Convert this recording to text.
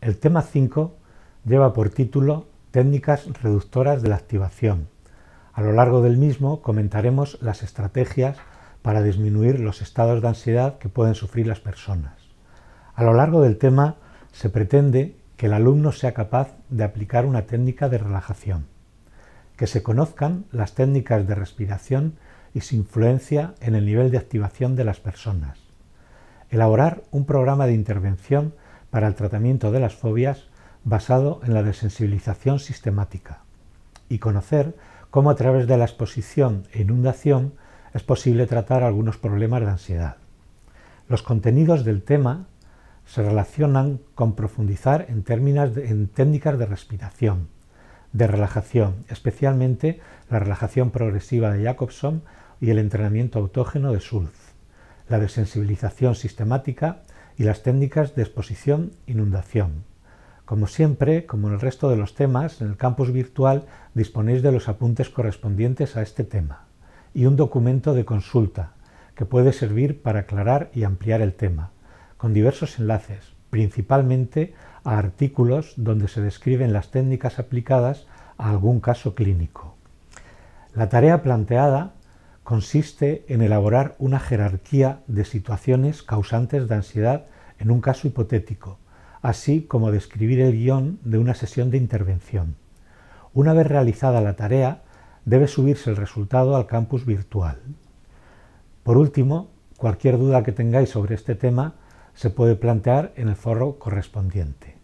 El tema 5 lleva por título Técnicas reductoras de la activación. A lo largo del mismo comentaremos las estrategias para disminuir los estados de ansiedad que pueden sufrir las personas. A lo largo del tema se pretende que el alumno sea capaz de aplicar una técnica de relajación, que se conozcan las técnicas de respiración y su influencia en el nivel de activación de las personas, elaborar un programa de intervención para el tratamiento de las fobias basado en la desensibilización sistemática y conocer cómo a través de la exposición e inundación es posible tratar algunos problemas de ansiedad. Los contenidos del tema se relacionan con profundizar en, términos en técnicas de respiración, de relajación, especialmente la relajación progresiva de Jacobson y el entrenamiento autógeno de Schulz, la desensibilización sistemática y las técnicas de exposición-inundación. Como siempre, como en el resto de los temas, en el campus virtual disponéis de los apuntes correspondientes a este tema y un documento de consulta que puede servir para aclarar y ampliar el tema, con diversos enlaces, principalmente a artículos donde se describen las técnicas aplicadas a algún caso clínico. La tarea planteada consiste en elaborar una jerarquía de situaciones causantes de ansiedad en un caso hipotético, así como describir el guion de una sesión de intervención. Una vez realizada la tarea, debe subirse el resultado al campus virtual. Por último, cualquier duda que tengáis sobre este tema se puede plantear en el foro correspondiente.